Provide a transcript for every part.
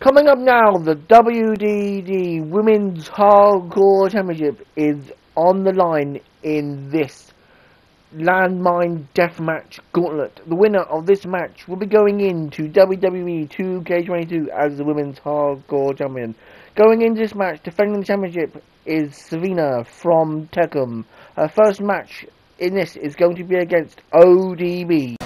Coming up now, the WDD Women's Hardcore Championship is on the line in this landmine deathmatch gauntlet. The winner of this match will be going into WWE 2K22 as the Women's Hardcore Champion. Going into this match, defending the championship is Zafina from Tekken. Her first match in this is going to be against ODB.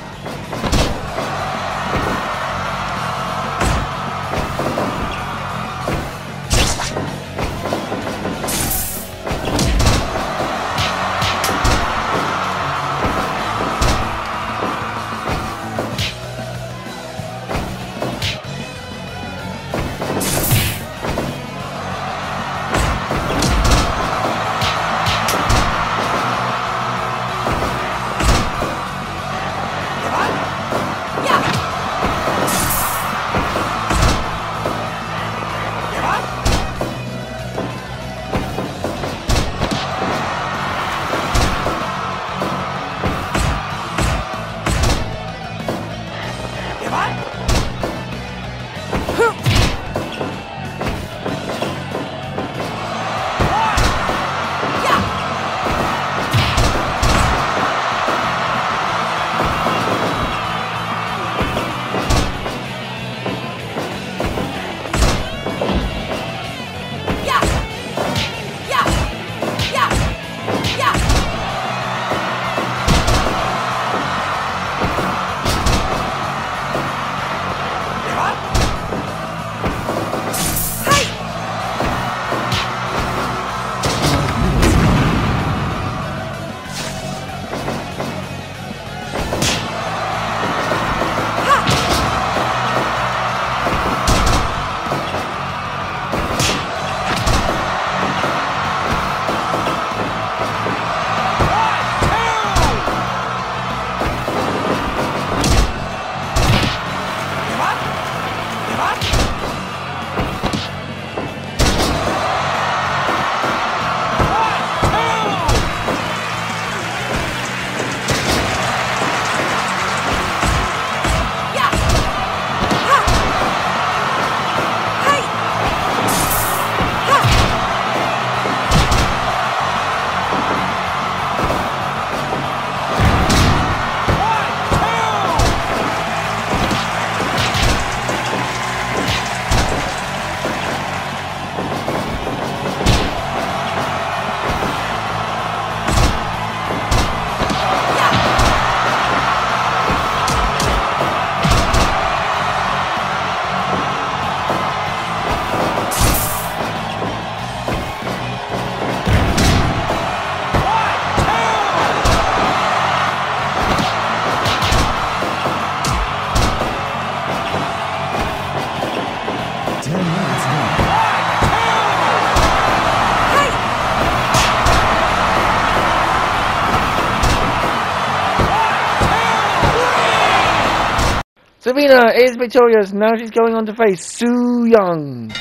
Zafina is victorious. Now she's going on to face Su Yung.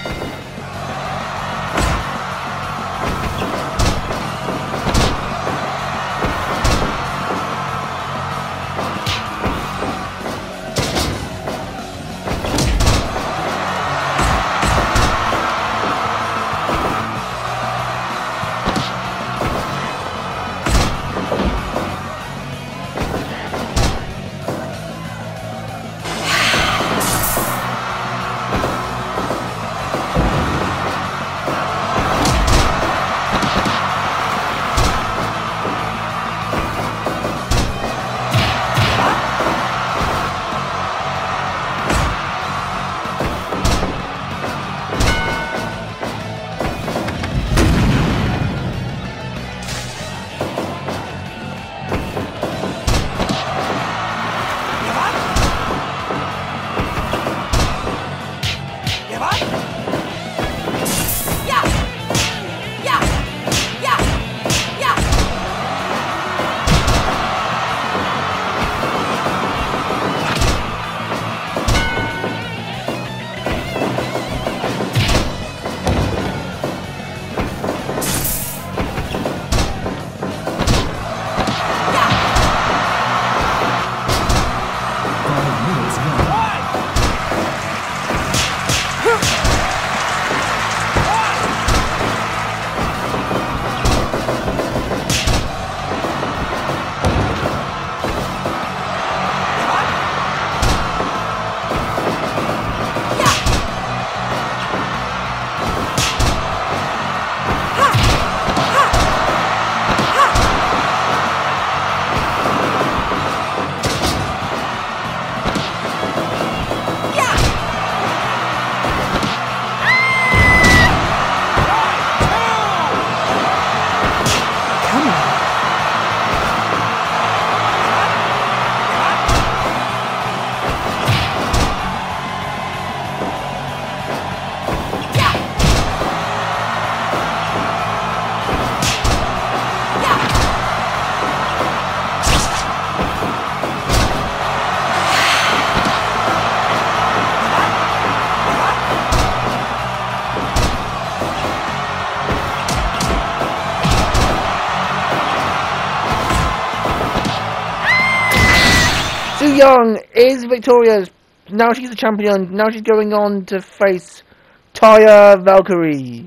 Is victorious. Now she's the champion. Now she's going on to face Taya Valkyrie.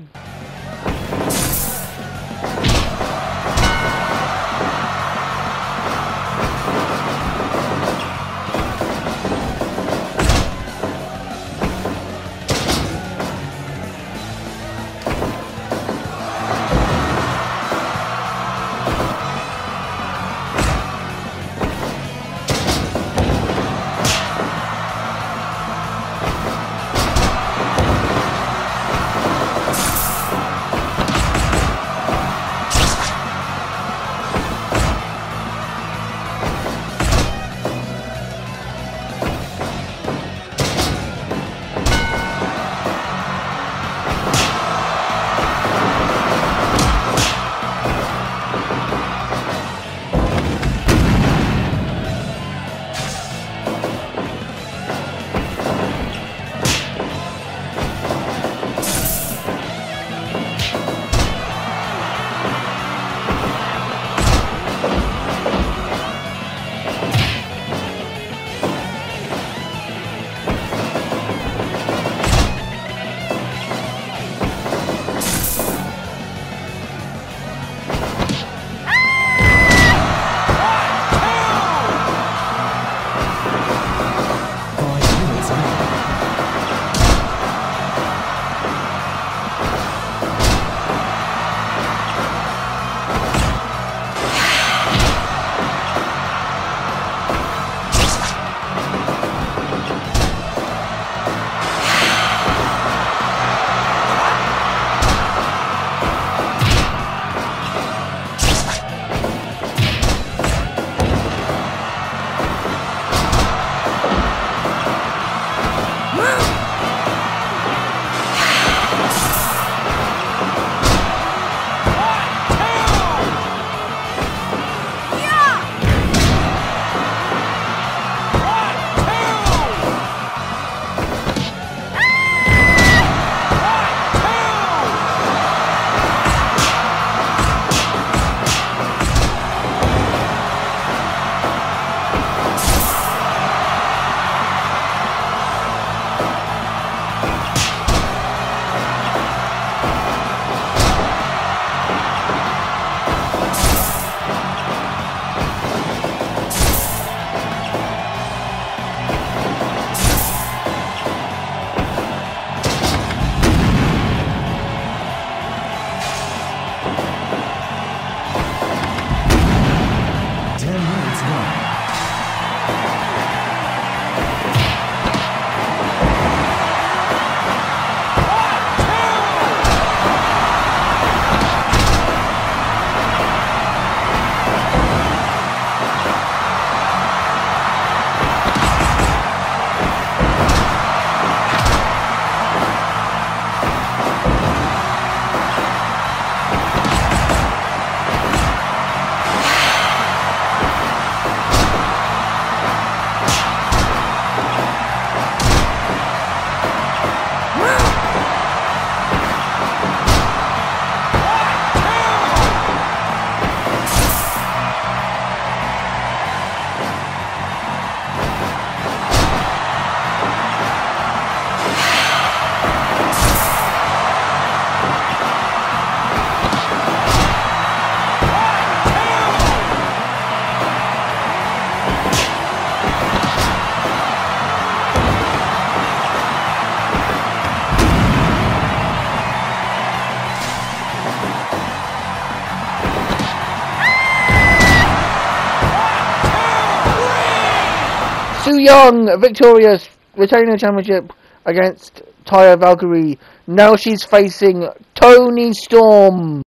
Su Yung victorious, retaining the championship against Taya Valkyrie. Now she's facing Toni Storm.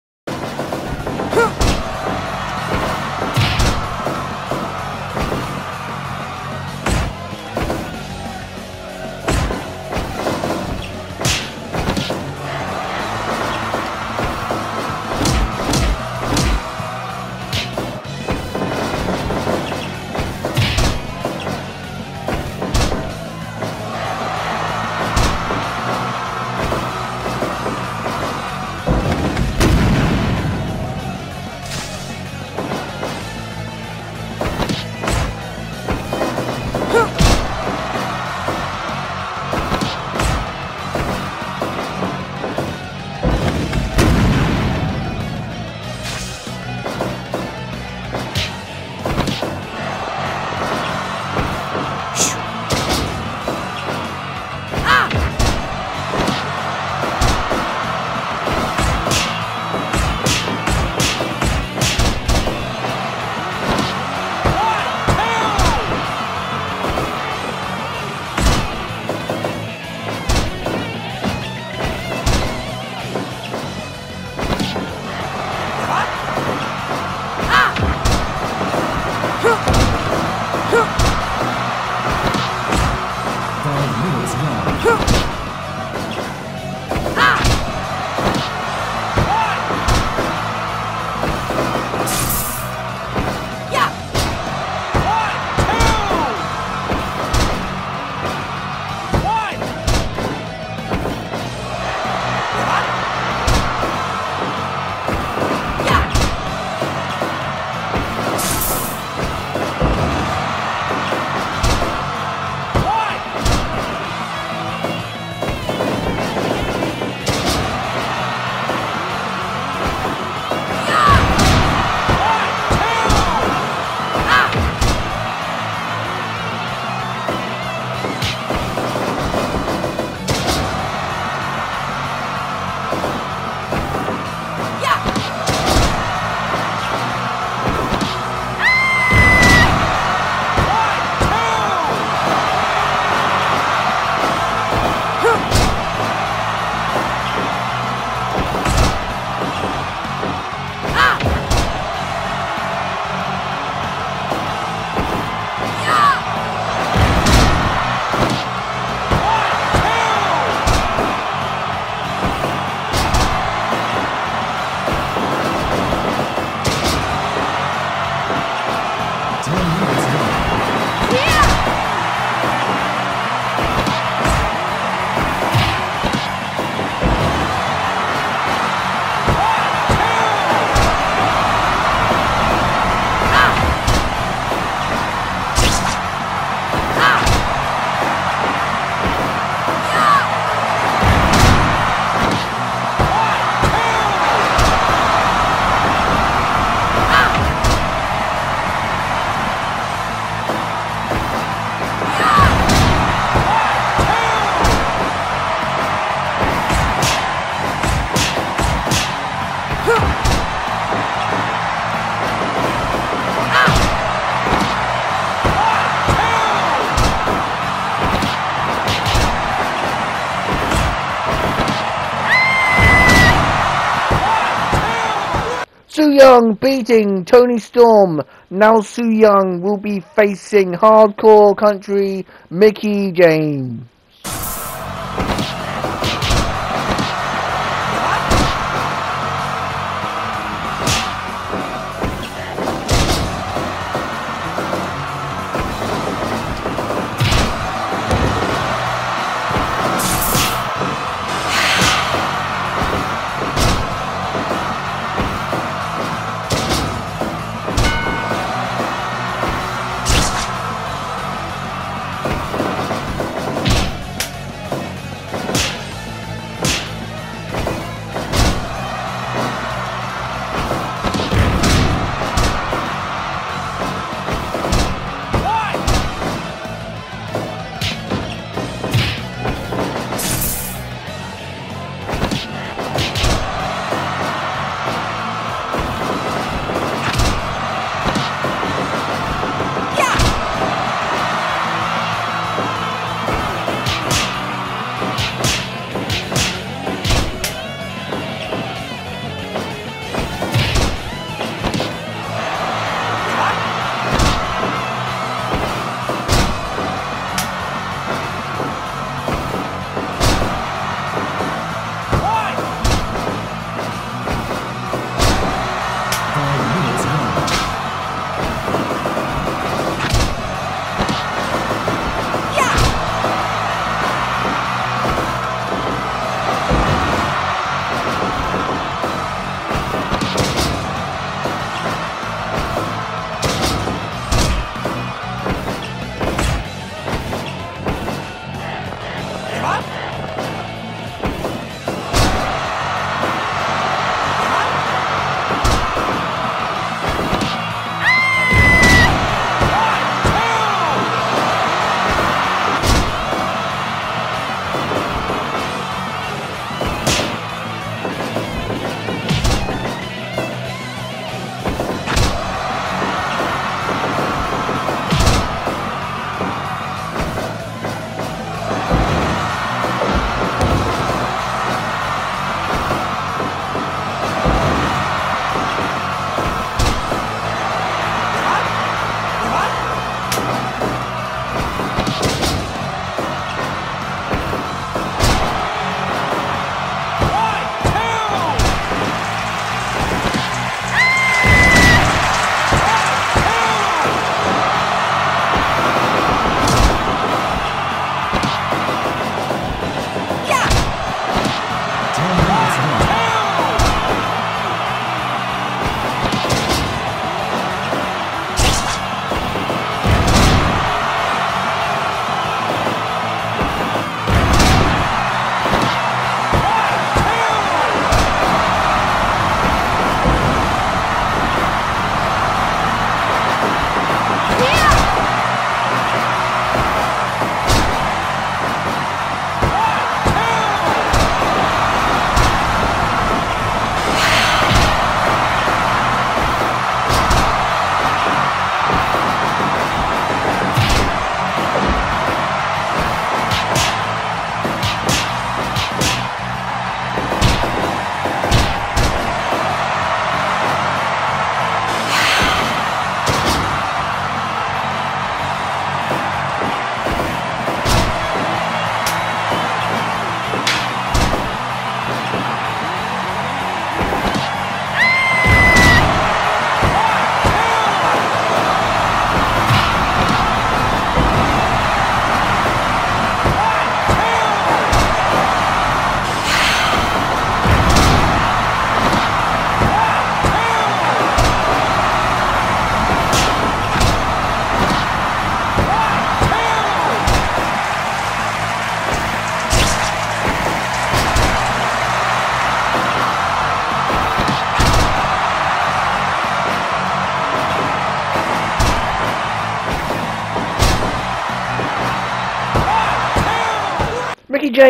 Toni Storm. Now Su Yung will be facing Hardcore Country Mickie James.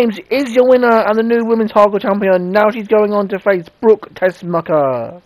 James is your winner and the new women's hardcore champion. Now she's going on to face Brooke Tessmacher.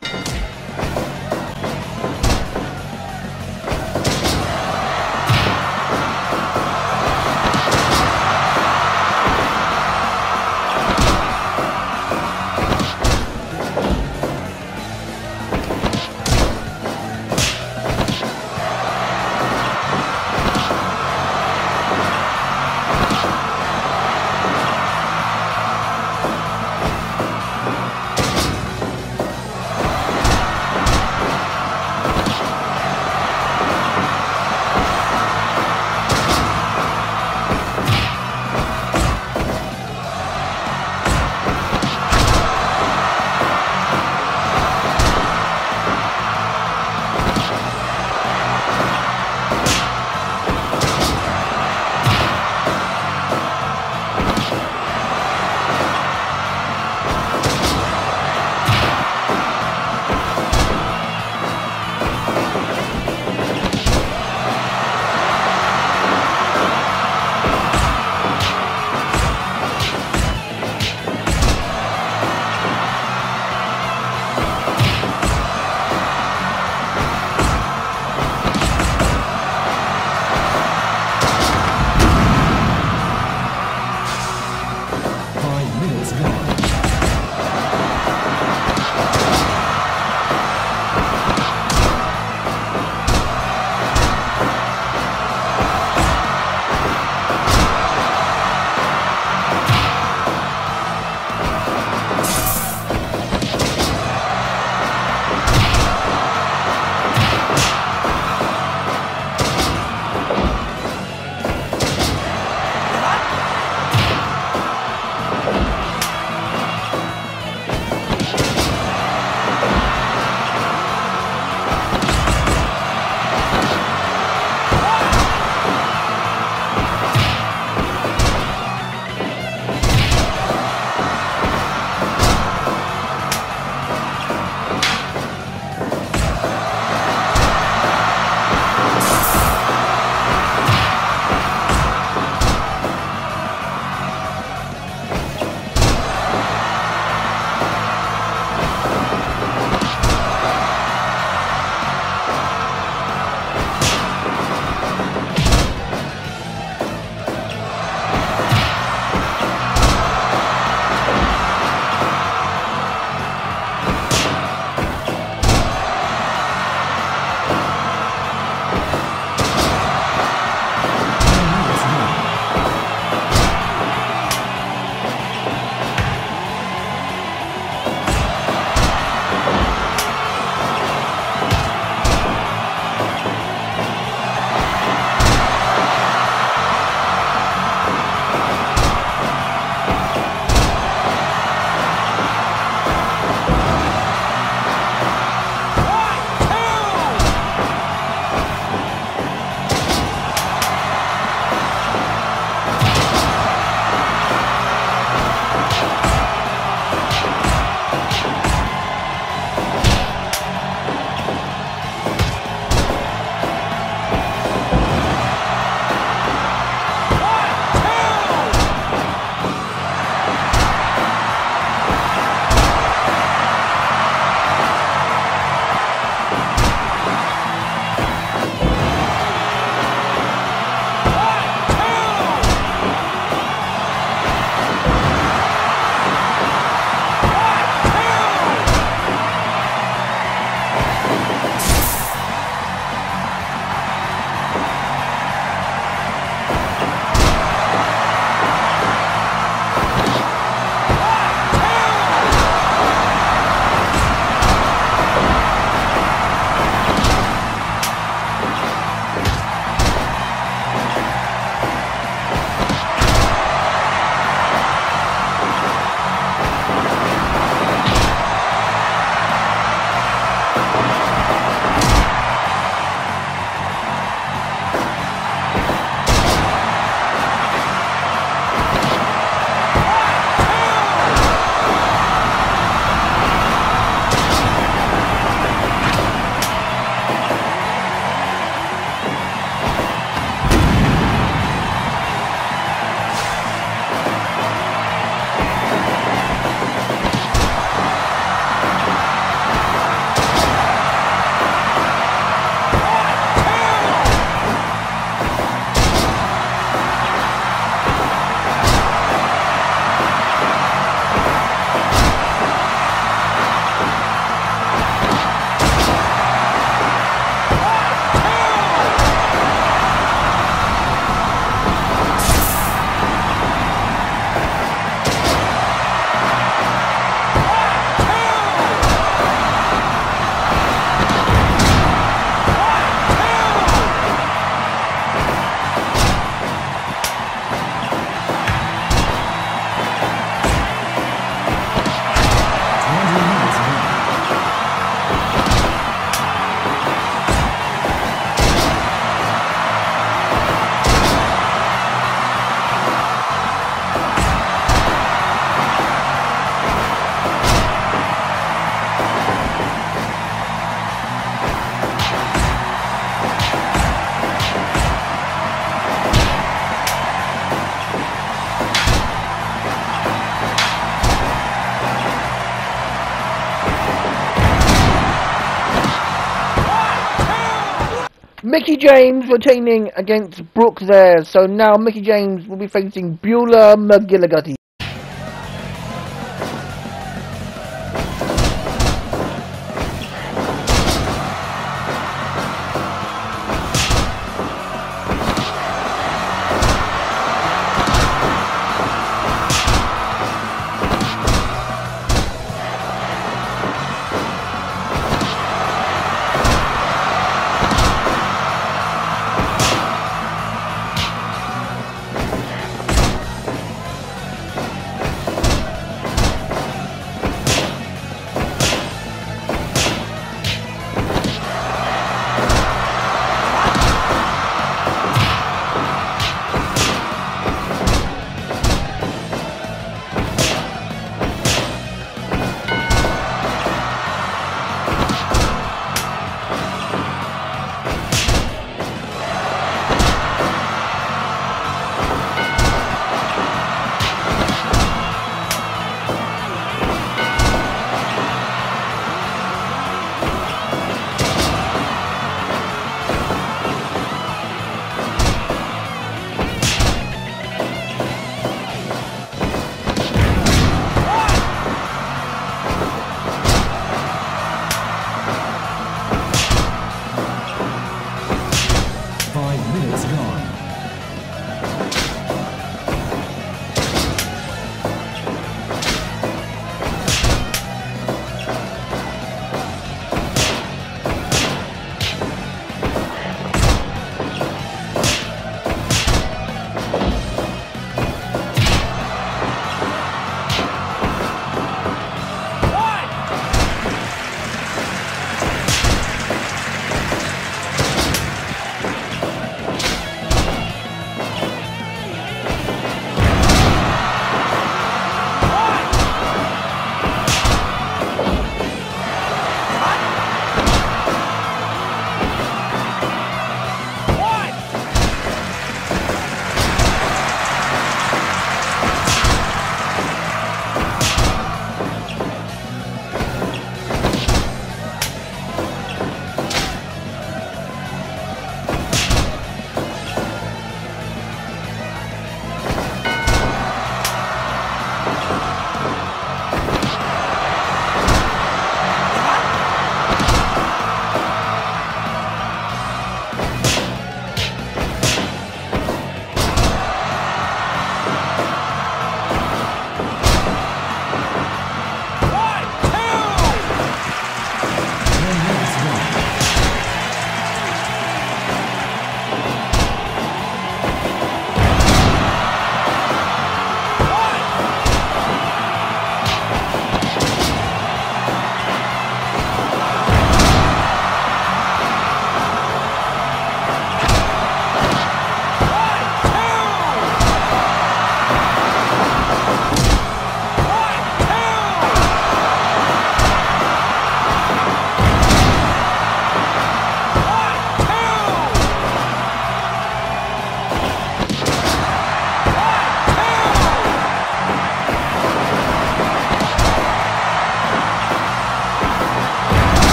Mickie James retaining against Brooke there. So now Mickie James will be facing Beulah McGillicutty.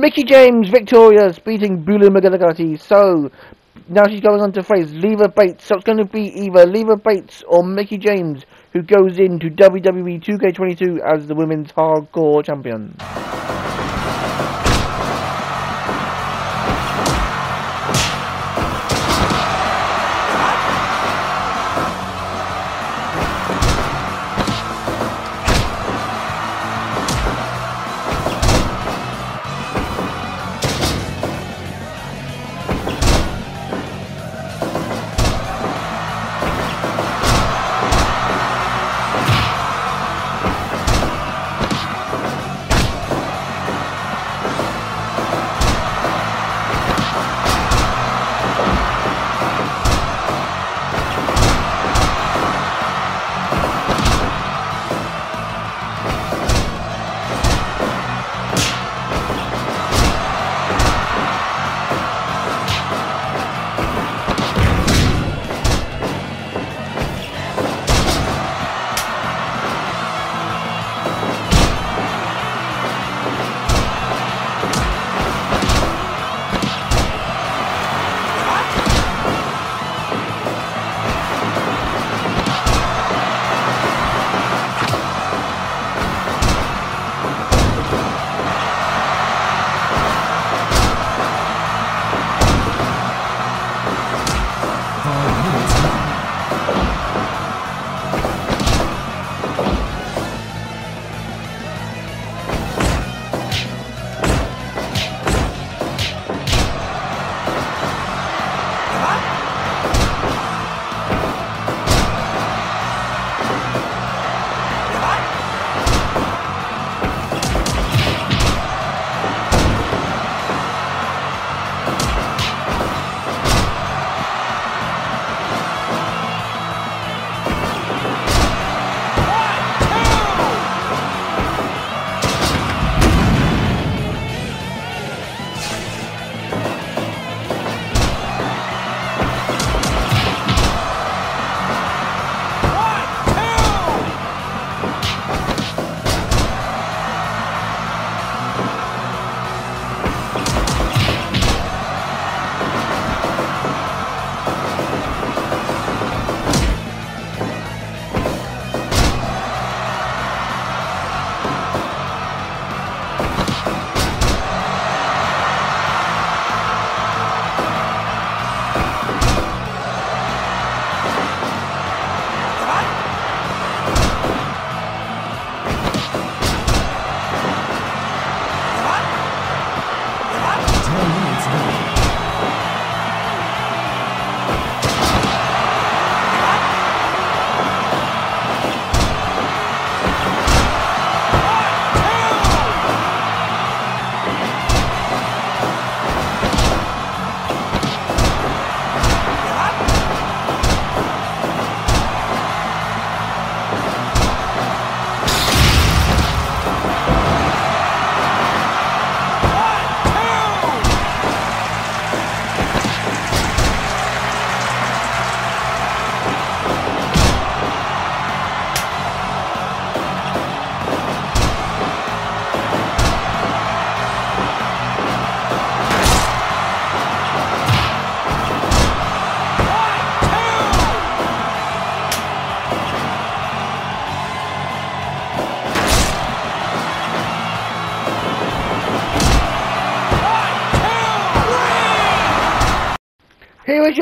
Mickie James victorious, beating Beulah McGillicutty. So now she's going on to face Leva Bates. So it's going to be either Leva Bates or Mickie James who goes into WWE 2K22 as the women's hardcore champion.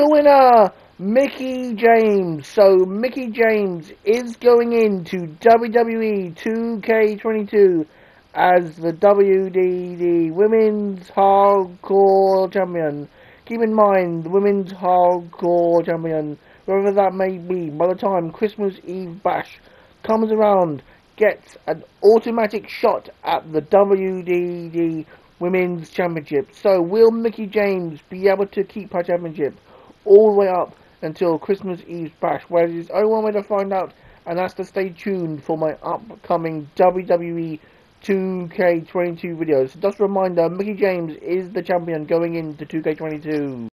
Winner, Mickie James. So Mickie James is going into WWE 2K22 as the WDD Women's Hardcore Champion. Keep in mind, the Women's Hardcore Champion, wherever that may be, by the time Christmas Eve Bash comes around, gets an automatic shot at the WDD Women's Championship. So will Mickie James be able to keep her championship all the way up until Christmas Eve's Bash? Well, there's only one way to find out, and that's to stay tuned for my upcoming WWE 2K22 videos. Just a reminder, Mickie James is the champion going into 2K22.